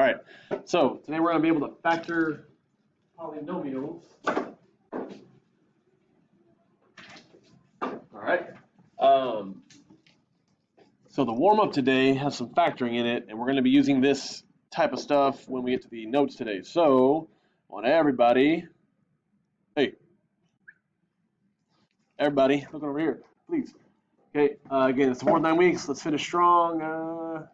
All right, so today we're gonna be able to factor polynomials. All right. Um, so the warm-up today has some factoring in it, and we're gonna be using this type of stuff when we get to the notes today. So, I want everybody, hey, everybody, look over here, please. Okay, uh, again, it's the fourth nine weeks. Let's finish strong. Uh,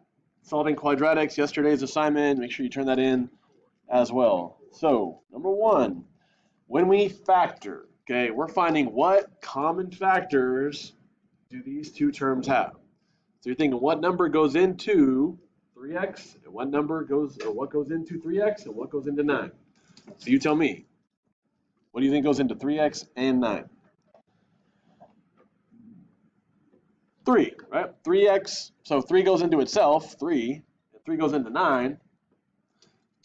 solving quadratics, yesterday's assignment. Make sure you turn that in as well. So, number one, when we factor, okay, we're finding what common factors do these two terms have. So you're thinking what number goes into 3x and what number goes, or what goes into 3x and what goes into 9. So you tell me, what do you think goes into 3x and 9? 3, right? 3x, so 3 goes into itself, 3, 3 goes into 9.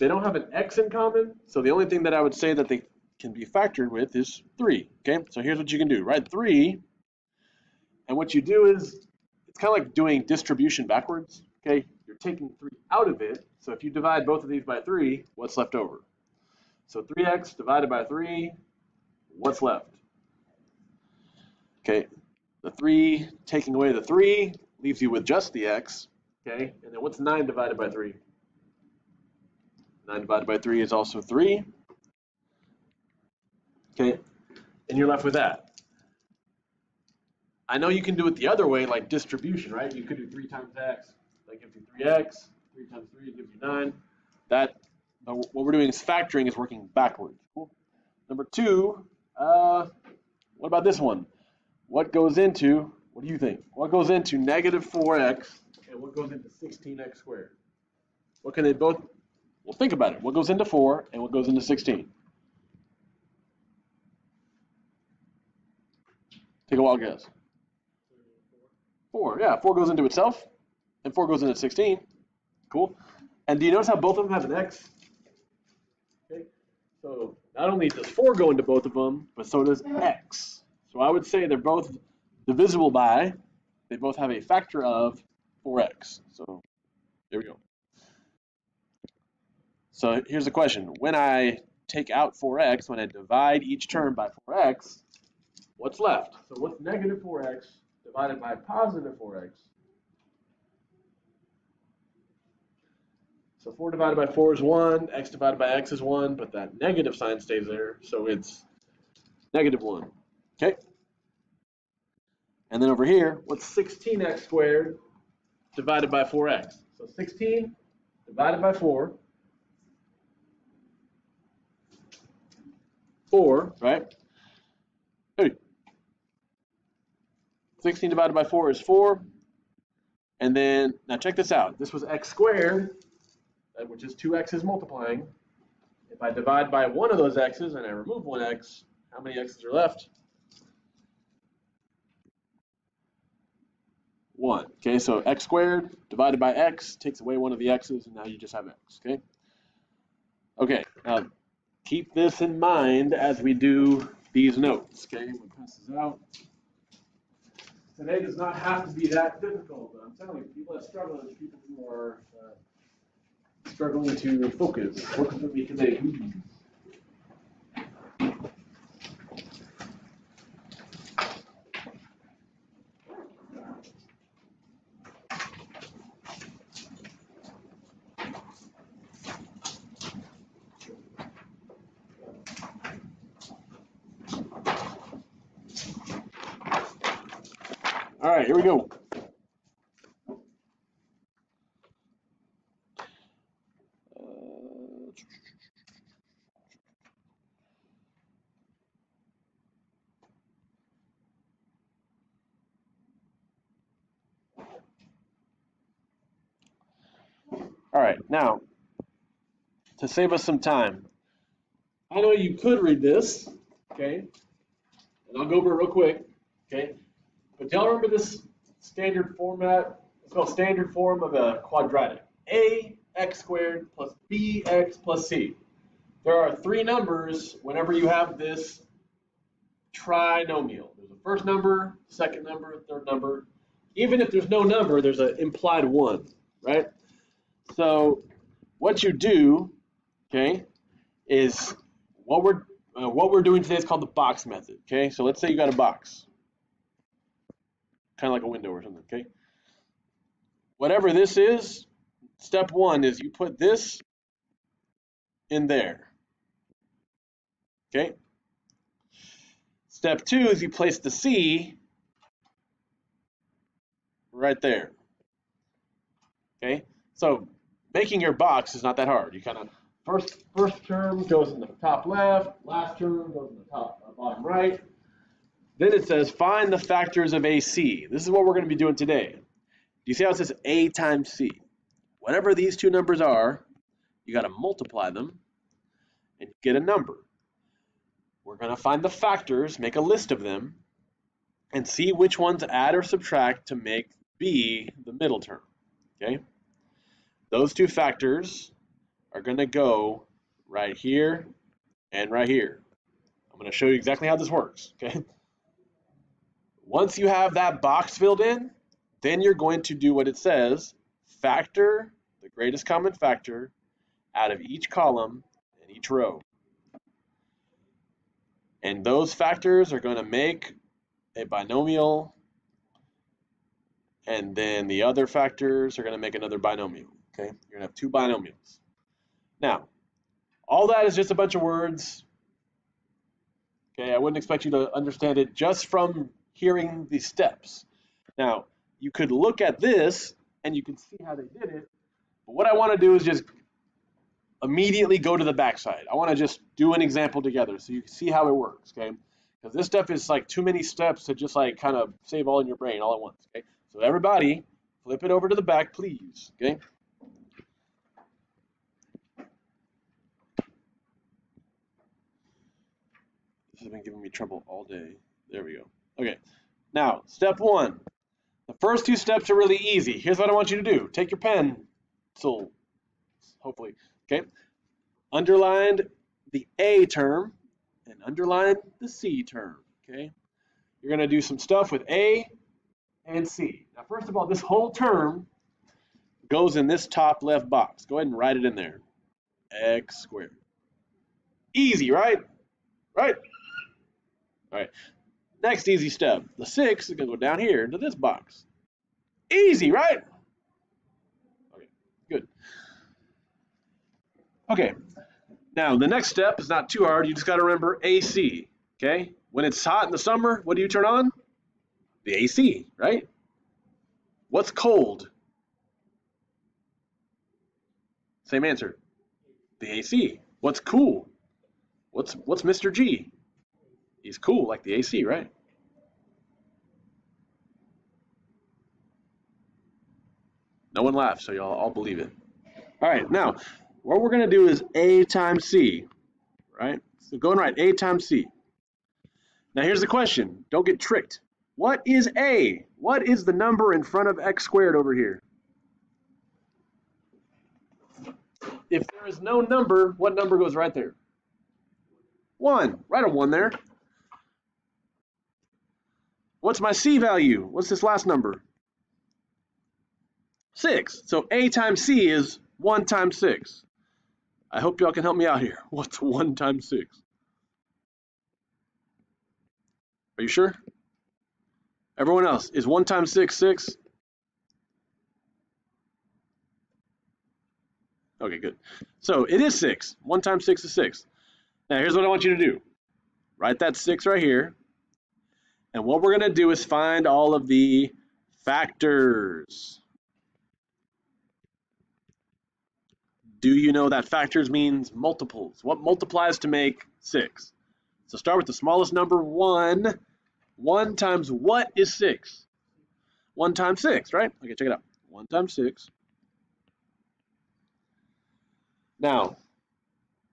They don't have an x in common, so the only thing that I would say that they can be factored with is 3, okay? So here's what you can do, right? 3, and what you do is, it's kind of like doing distribution backwards, okay? You're taking 3 out of it, so if you divide both of these by 3, what's left over? So 3x divided by 3, what's left? Okay, the 3 taking away the 3 leaves you with just the x. Okay, and then what's 9 divided by 3? 9 divided by 3 is also 3. Okay, and you're left with that. I know you can do it the other way, like distribution, right? You could do 3 times x, that gives you 3x. 3 times 3 gives you 9. That, what we're doing is factoring is working backwards. Cool. Number two, uh, what about this one? What goes into, what do you think? What goes into negative 4x and what goes into 16x squared? What can they both, well think about it. What goes into 4 and what goes into 16? Take a wild guess. 4, yeah, 4 goes into itself and 4 goes into 16. Cool. And do you notice how both of them have an x? Okay. So not only does 4 go into both of them, but so does x. So I would say they're both divisible by, they both have a factor of 4x. So there we go. So here's the question. When I take out 4x, when I divide each term by 4x, what's left? So what's negative 4x divided by positive 4x? So 4 divided by 4 is 1, x divided by x is 1, but that negative sign stays there, so it's negative 1. Okay. And then over here, what's 16x squared divided by 4x? So 16 divided by 4. 4, right? Hey. 16 divided by 4 is 4. And then, now check this out. This was x squared, which is 2 x's multiplying. If I divide by one of those x's and I remove one x, how many x's are left? 1. Okay, so x squared divided by x takes away one of the x's, and now you just have x. Okay. Okay. Now keep this in mind as we do these notes. Okay, we'll pass this out. Today does not have to be that difficult. I'm telling you, people that struggle are people who are uh, struggling to focus. Focus with me today. All right, here we go. All right, now, to save us some time, I know you could read this, okay? And I'll go over it real quick, okay? But y'all remember this standard format? It's called standard form of a quadratic. A x squared plus bx plus c. There are three numbers whenever you have this trinomial. There's a first number, second number, third number. Even if there's no number, there's an implied one, right? So what you do, okay, is what we're uh, what we're doing today is called the box method. Okay, so let's say you got a box, kind of like a window or something. Okay, whatever this is, step one is you put this in there. Okay. Step two is you place the C right there. Okay, so making your box is not that hard. You kind of first first term goes in the top left, last term goes in the top uh, bottom right. Then it says find the factors of AC. This is what we're going to be doing today. Do you see how it says A times C? Whatever these two numbers are, you got to multiply them and get a number. We're going to find the factors, make a list of them, and see which ones add or subtract to make B the middle term. Okay? Those two factors are going to go right here and right here. I'm going to show you exactly how this works, okay? Once you have that box filled in, then you're going to do what it says, factor the greatest common factor out of each column and each row. And those factors are going to make a binomial, and then the other factors are going to make another binomial. Okay, you're gonna have two binomials. Now, all that is just a bunch of words. Okay, I wouldn't expect you to understand it just from hearing the steps. Now, you could look at this and you can see how they did it, but what I want to do is just immediately go to the backside. I want to just do an example together so you can see how it works, okay? Because this stuff is like too many steps to just like kind of save all in your brain all at once, okay? So everybody, flip it over to the back, please, okay? Has been giving me trouble all day. There we go. Okay. Now, step one. The first two steps are really easy. Here's what I want you to do. Take your pen, so hopefully, okay? Underline the A term and underline the C term, okay? You're going to do some stuff with A and C. Now, first of all, this whole term goes in this top left box. Go ahead and write it in there. X squared. Easy, right? Right? All right. Next easy step. The 6 is going to go down here into this box. Easy, right? Okay, good. Okay. Now, the next step is not too hard. You just got to remember AC, okay? When it's hot in the summer, what do you turn on? The AC, right? What's cold? Same answer. The AC. What's cool? What's what's Mr. G? He's cool like the AC, right? No one laughs, so y'all all believe it. All right, now what we're going to do is A times C, right? So go and write A times C. Now here's the question. Don't get tricked. What is A? What is the number in front of x squared over here? If there is no number, what number goes right there? 1. Write a 1 there. What's my C value? What's this last number? 6. So A times C is 1 times 6. I hope y'all can help me out here. What's 1 times 6? Are you sure? Everyone else, is 1 times 6 6? Okay, good. So it is 6. 1 times 6 is 6. Now here's what I want you to do. Write that 6 right here. And what we're going to do is find all of the factors. Do you know that factors means multiples? What multiplies to make 6? So start with the smallest number, 1. 1 times what is 6? 1 times 6, right? Okay, check it out. 1 times 6. Now,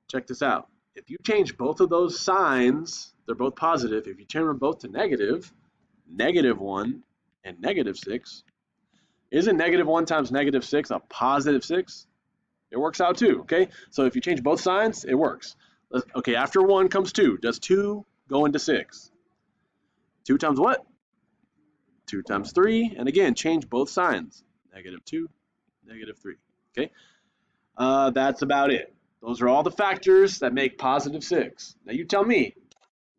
check this out. If you change both of those signs they're both positive. If you turn them both to negative, negative 1 and negative 6, isn't negative 1 times negative 6 a positive 6? It works out too, okay? So if you change both signs, it works. Okay, after 1 comes 2. Does 2 go into 6? 2 times what? 2 times 3. And again, change both signs. Negative 2, negative 3, okay? Uh, that's about it. Those are all the factors that make positive 6. Now you tell me,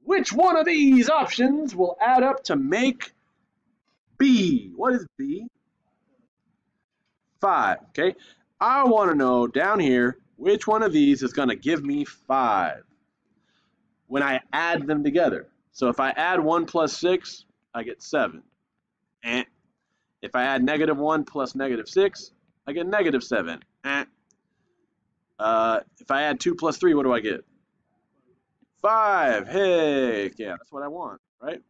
which one of these options will add up to make B? What is B? 5, okay? I want to know down here, which one of these is going to give me 5 when I add them together. So if I add 1 plus 6, I get 7. And if I add negative 1 plus negative 6, I get negative 7. Eh. Uh, if I add 2 plus 3, what do I get? 5. Hey, yeah, that's what I want, right?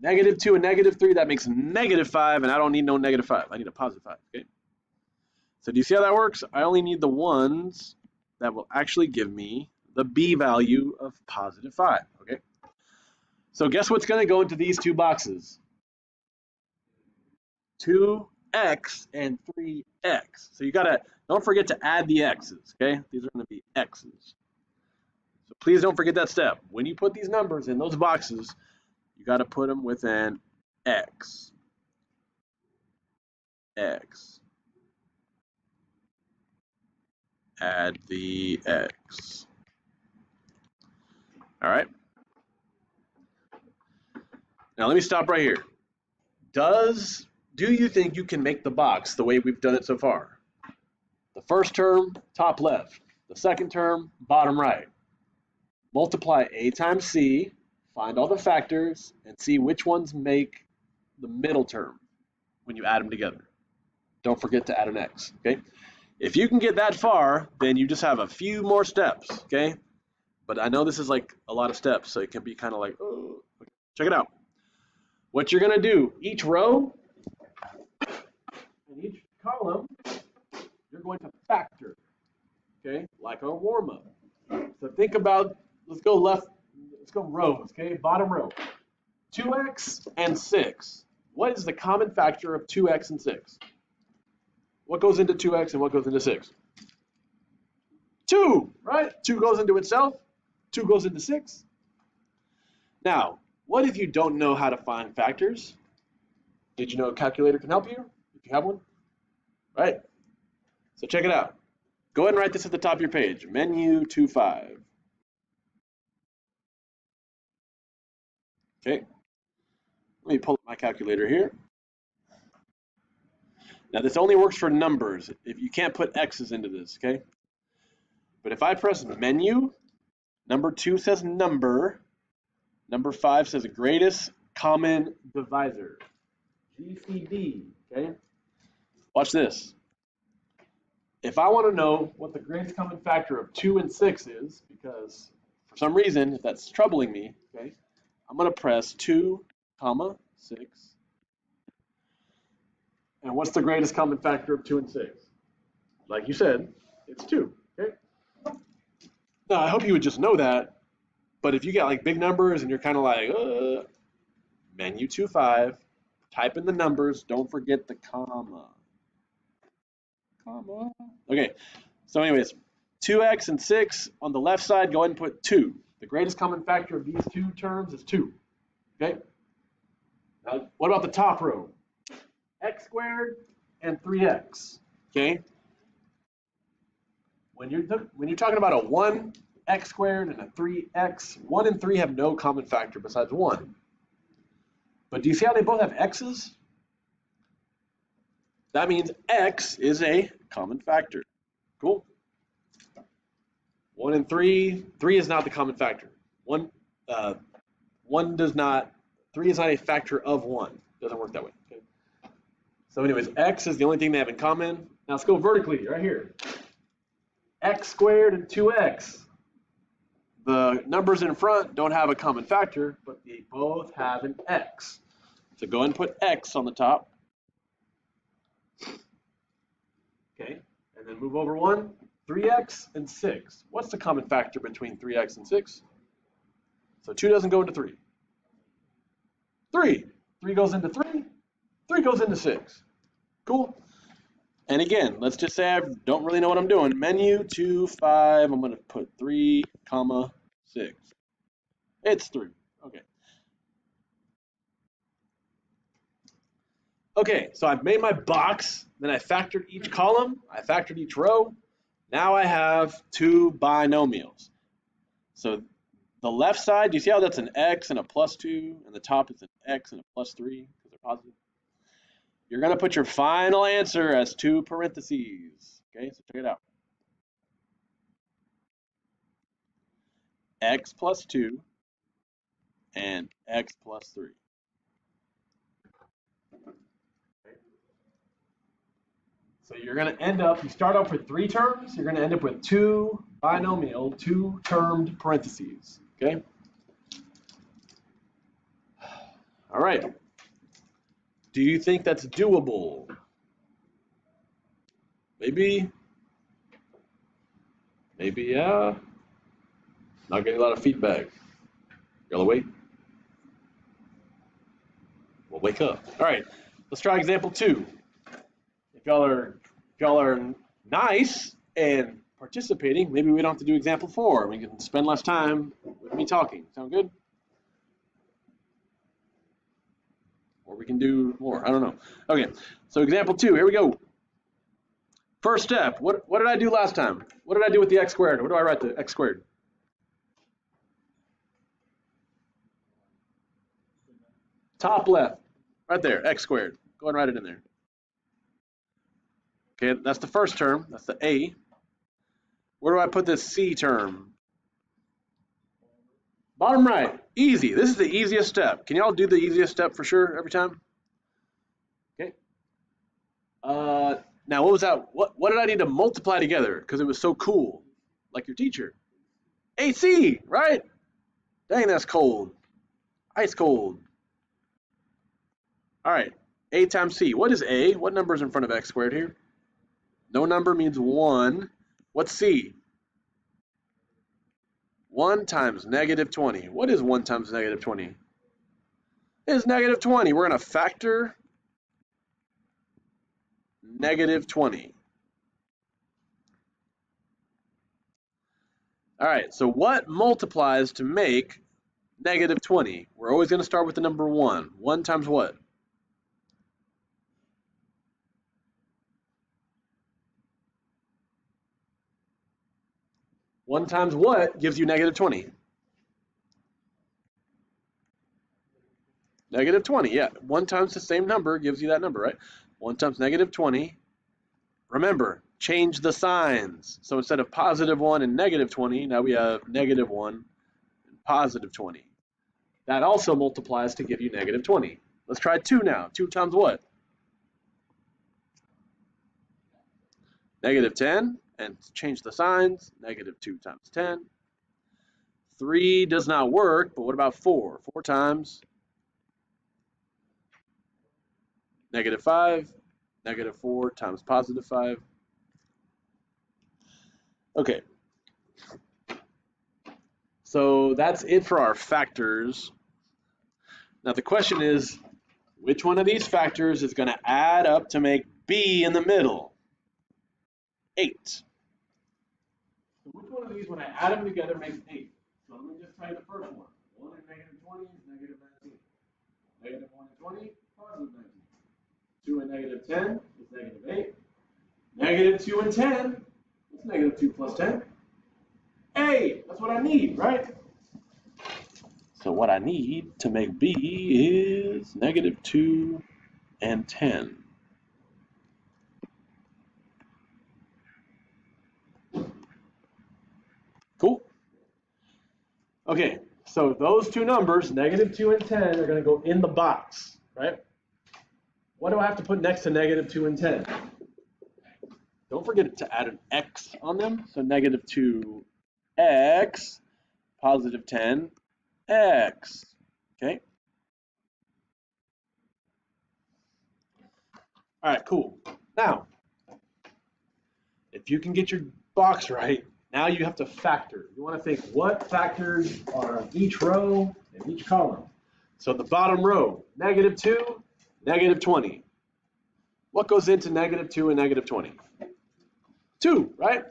Negative 2 and negative 3, that makes negative 5, and I don't need no negative 5. I need a positive 5, okay? So do you see how that works? I only need the ones that will actually give me the b value of positive 5, okay? So guess what's going to go into these two boxes? 2x and 3x. So you got to, don't forget to add the x's, okay? These are to be x's. So please don't forget that step. When you put these numbers in those boxes, you got to put them with an x. X. Add the x. All right. Now let me stop right here. Does, do you think you can make the box the way we've done it so far? The first term, top left. The second term, bottom right. Multiply A times C, find all the factors, and see which ones make the middle term when you add them together. Don't forget to add an X, okay? If you can get that far, then you just have a few more steps, okay? But I know this is like a lot of steps, so it can be kind of like, oh. check it out. What you're going to do, each row column, you're going to factor, okay, like our warm-up. So think about, let's go left, let's go rows, okay, bottom row. 2x and 6. What is the common factor of 2x and 6? What goes into 2x and what goes into 6? 2, right? 2 goes into itself. 2 goes into 6. Now, what if you don't know how to find factors? Did you know a calculator can help you if you have one? Right? So check it out. Go ahead and write this at the top of your page. Menu 25. Okay. Let me pull up my calculator here. Now this only works for numbers. If you can't put X's into this, okay? But if I press menu, number two says number, Number five says greatest common divisor. GCD, okay? Watch this. If I want to know what the greatest common factor of 2 and 6 is, because for some reason, if that's troubling me, okay, I'm going to press 2, comma, 6. And what's the greatest common factor of 2 and 6? Like you said, it's 2, okay? Now, I hope you would just know that but if you get like big numbers and you're kind of like, uh, menu 2, 5, type in the numbers, don't forget the comma. Comma. Okay, so anyways, 2x and 6 on the left side, go ahead and put 2. The greatest common factor of these two terms is 2. Okay? Now, what about the top row? x squared and 3x. Okay? When you're, when you're talking about a 1 x squared and a 3x. 1 and 3 have no common factor besides 1. But do you see how they both have x's? That means x is a common factor. Cool. 1 and 3, 3 is not the common factor. 1, uh, 1 does not, 3 is not a factor of 1. Doesn't work that way. Okay. So anyways, x is the only thing they have in common. Now let's go vertically, right here. x squared and 2x. The numbers in front don't have a common factor, but they both have an x. So go and put x on the top. Okay, and then move over one, 3x and 6. What's the common factor between 3x and 6? So 2 doesn't go into 3. 3. 3 goes into 3. 3 goes into 6. Cool. And again, let's just say I don't really know what I'm doing. Menu 2, 5, I'm going to put 3, comma, six. It's three. Okay. Okay, so I've made my box, then I factored each column, I factored each row. Now I have two binomials. So the left side, do you see how that's an x and a plus 2, and the top is an x and a plus 3 because they're positive? You're going to put your final answer as two parentheses. Okay, so check it out. x plus 2 and x plus 3. So you're going to end up, you start off with three terms, you're going to end up with two binomial, two termed parentheses. Okay? All right. Do you think that's doable? Maybe. Maybe, yeah. Not getting a lot of feedback. Y'all awake? Well, wake up. All right, let's try example two. If y'all are, y'all are nice and participating, maybe we don't have to do example four. We can spend less time with me talking. Sound good? Or we can do more. I don't know. Okay, so example two, here we go. First step, what, what did I do last time? What did I do with the x squared? What do I write the x squared? Top left, right there, x squared. Go and write it in there. Okay, that's the first term. That's the a. Where do I put this c term? Bottom right. Easy. This is the easiest step. Can y'all do the easiest step for sure every time? Okay. Uh, now, what was that? What, what did I need to multiply together? Because it was so cool. Like your teacher. AC, right? Dang, that's cold. Ice cold. All right, a times c. What is a? What number is in front of x squared here? No number means 1. What's c? 1 times negative 20. What is 1 times negative 20? It is negative 20. We're going to factor negative 20. All right, so what multiplies to make negative 20? We're always going to start with the number 1. 1 times what? One times what gives you negative 20? Negative 20, yeah. One times the same number gives you that number, right? One times negative 20. Remember, change the signs. So instead of positive 1 and negative 20, now we have negative 1 and positive 20. That also multiplies to give you negative 20. Let's try 2 now. 2 times what? Negative 10 and change the signs, negative 2 times 10. 3 does not work, but what about 4? 4 times negative 5, negative 4 times positive 5. Okay. So that's it for our factors. Now the question is, which one of these factors is going to add up to make b in the middle? 8. Of these, when I add them together, makes 8? So let me just try the first one. 1 and negative 20 is negative 19. Negative 1 and 20, positive 19. 2 and negative 10 is negative 8. Negative 2 and 10, what's negative 2 plus 10? 8. That's what I need, right? So what I need to make B is negative 2 and 10. Cool? Okay, so those two numbers, negative 2 and 10, are going to go in the box, right? What do I have to put next to negative 2 and 10? Don't forget to add an x on them. So negative 2x, positive 10, x. Okay? All right, cool. Now, if you can get your box right, now you have to factor. You want to think what factors are on each row and each column. So the bottom row, negative 2, negative 20. What goes into negative 2 and negative 20? 2, right?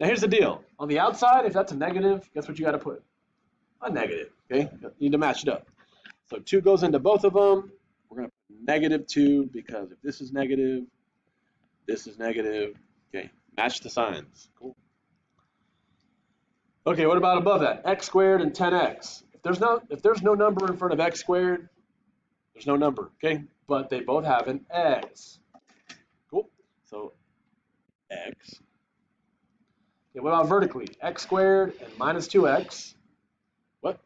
Now here's the deal. On the outside, if that's a negative, guess what you got to put? A negative, okay? You need to match it up. So 2 goes into both of them. We're going to put negative 2 because if this is negative, this is negative. Okay, match the signs. Cool. Okay, what about above that? x squared and 10x. If there's no if there's no number in front of x squared, there's no number, okay? But they both have an x. Cool. So x. Okay, what about vertically? x squared and minus 2x. What?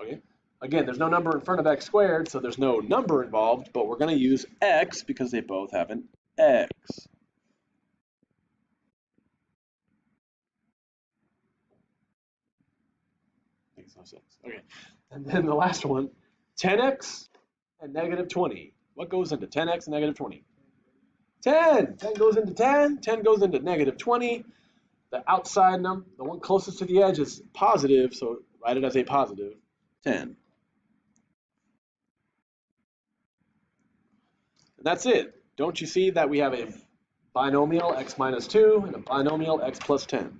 Okay. Again, there's no number in front of x squared, so there's no number involved, but we're going to use x because they both have an x. Makes no sense. Okay. And then the last one, 10x and negative 20. What goes into 10x and negative 20? 10. 10 goes into 10. 10 goes into negative 20. The outside number, the one closest to the edge is positive, so write it as a positive 10. And that's it. Don't you see that we have a binomial x minus 2 and a binomial x plus 10?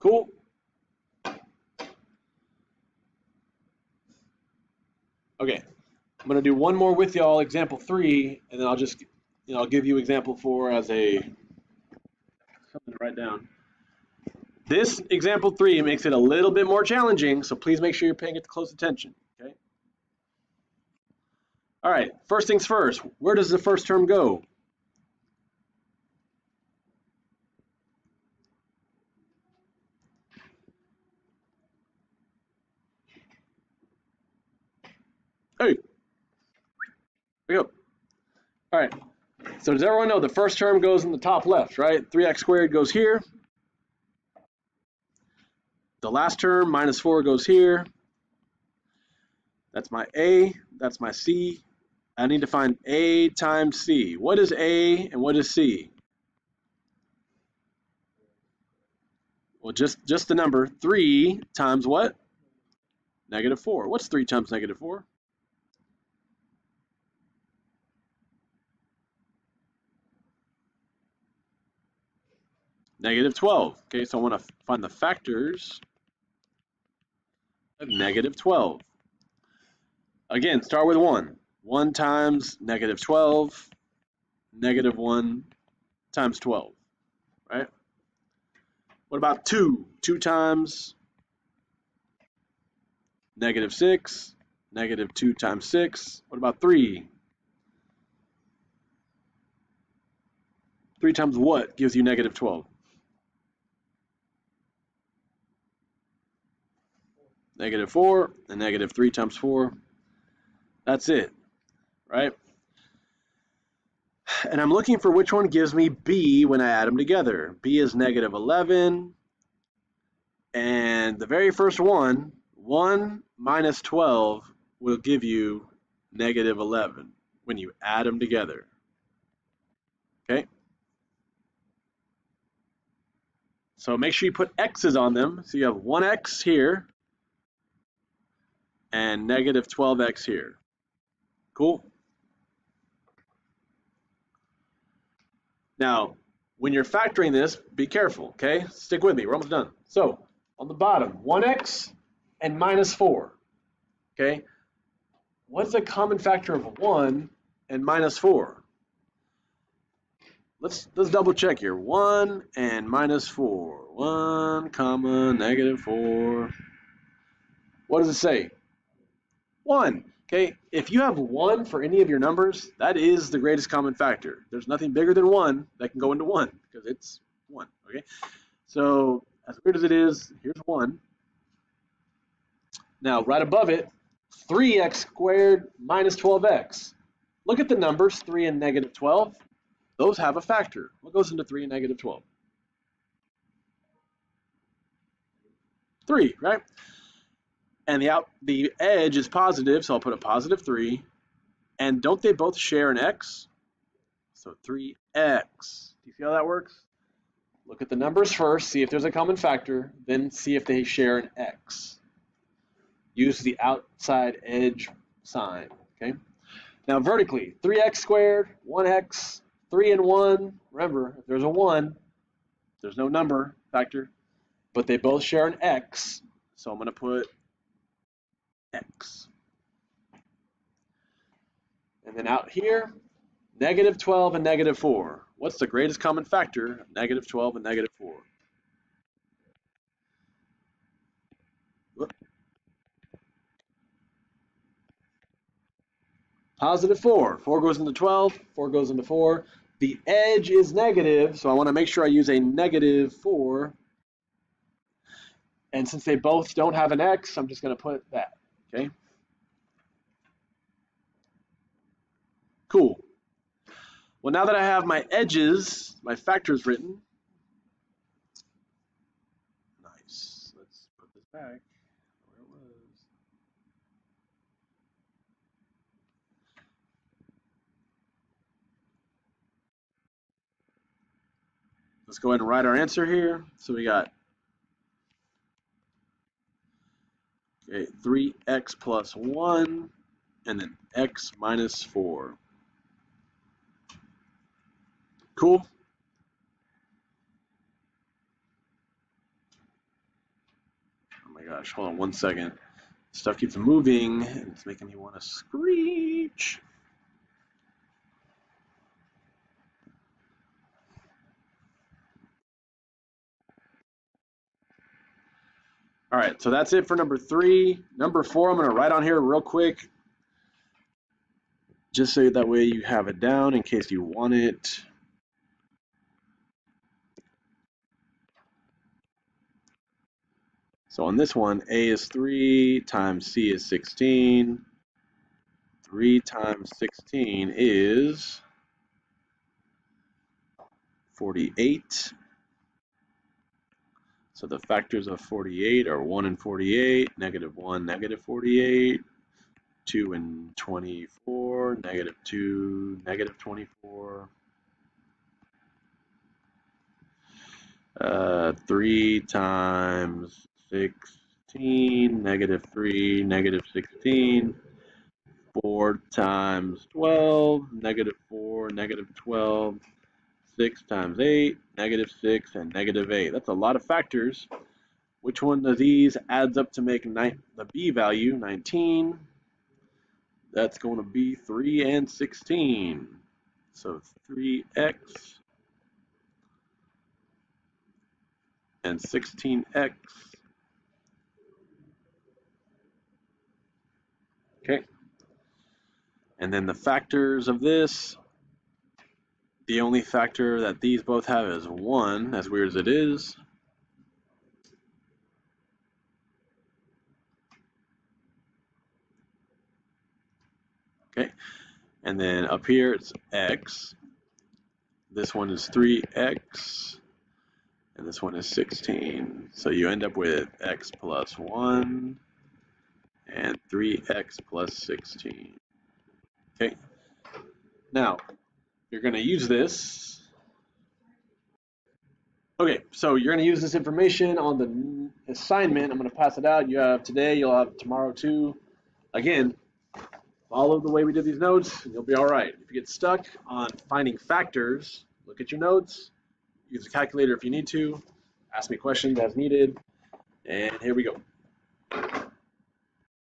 Cool. Okay, I'm gonna do one more with y'all, example three, and then I'll just, you know, I'll give you example four as a something to write down. This example three makes it a little bit more challenging, so please make sure you're paying it close attention. Okay. All right. First things first. Where does the first term go? Hey, we go. All right. So does everyone know the first term goes in the top left, right? 3x squared goes here. The last term, minus 4, goes here. That's my A. That's my C. I need to find A times C. What is A and what is C? Well, just, just the number. 3 times what? Negative 4. What's 3 times negative 4? Negative 12. Okay, so I want to find the factors of negative 12. Again, start with 1. 1 times negative 12, negative 1 times 12, right? What about 2? 2 times negative 6, negative 2 times 6. What about 3? 3 times what gives you negative 12? Negative 4, and negative 3 times 4. That's it, right? And I'm looking for which one gives me B when I add them together. B is negative 11, and the very first one, 1 minus 12, will give you negative 11 when you add them together. Okay? So make sure you put x's on them. So you have 1x here, and negative 12x here. Cool? Now, when you're factoring this, be careful, okay? Stick with me, we're almost done. So, on the bottom, 1x and minus 4, okay? What's the common factor of 1 and minus 4? Let's, let's double check here. 1 and minus 4. 1 comma negative 4. What does it say? One. Okay, if you have one for any of your numbers, that is the greatest common factor. There's nothing bigger than one that can go into one because it's one. Okay, so as weird as it is, here's one. Now, right above it, 3x squared minus 12x. Look at the numbers, 3 and negative 12. Those have a factor. What goes into 3 and negative 12? 3, right? And the out the edge is positive, so I'll put a positive 3. And don't they both share an x? So 3x. Do you see how that works? Look at the numbers first, see if there's a common factor, then see if they share an x. Use the outside edge sign, okay? Now vertically, 3x squared, 1x, 3 and 1. Remember, if there's a 1, there's no number factor, but they both share an x, So I'm going to put x. And then out here, negative 12 and negative 4. What's the greatest common factor of negative 12 and negative 4? Positive 4. 4 goes into 12, 4 goes into 4. The edge is negative, so I want to make sure I use a negative 4. And since they both don't have an x, I'm just going to put that, okay? Cool. Well, now that I have my edges, my factors written, nice. Let's put this back where it was. Let's go ahead and write our answer here. So we got okay, 3x plus 1 and then x minus 4. Cool. Oh my gosh, hold on one second. Stuff keeps moving and it's making me want to screech. All right, so that's it for number three. Number four, I'm going to write on here real quick, just so that way you have it down in case you want it. So on this one, A is 3 times C is 16. 3 times 16 is 48. So the factors of 48 are 1 and 48, negative 1, negative 48, 2 and 24, negative 2, negative 24. Uh, 3 times 16, negative 3, negative 16. 4 times 12, negative 4, negative 12. 6 times 8, negative 6, and negative 8. That's a lot of factors. Which one of these adds up to make the b value, 19? That's going to be 3 and 16. So 3x and 16x Okay. And then the factors of this, the only factor that these both have is 1, as weird as it is. Okay. And then up here it's x. This one is 3x. And this one is 16. So you end up with x plus 1 and 3x plus 16. Okay, now you're going to use this. Okay, so you're going to use this information on the assignment. I'm going to pass it out. You have today, you'll have tomorrow too. Again, follow the way we did these notes, and you'll be all right. If you get stuck on finding factors, look at your notes, use a calculator if you need to, ask me questions as needed, and here we go.